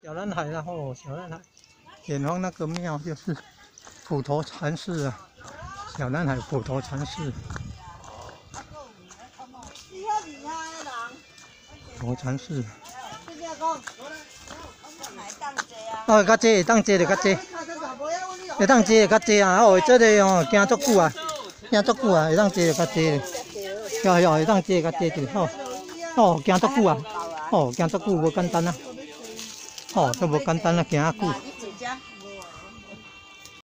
小南海然后小南海，远方那个庙就是普陀禅寺啊，小南海普陀禅寺。普陀禅寺。哦，较济，当济就较济，会当济就较济啊！哦，这个哦，行足久啊，行足久啊，会当济就较济。哟哟，会当济较济就好。哦，行足久啊，哦，行足久无简单啊。哦，都无简单啊，行啊久。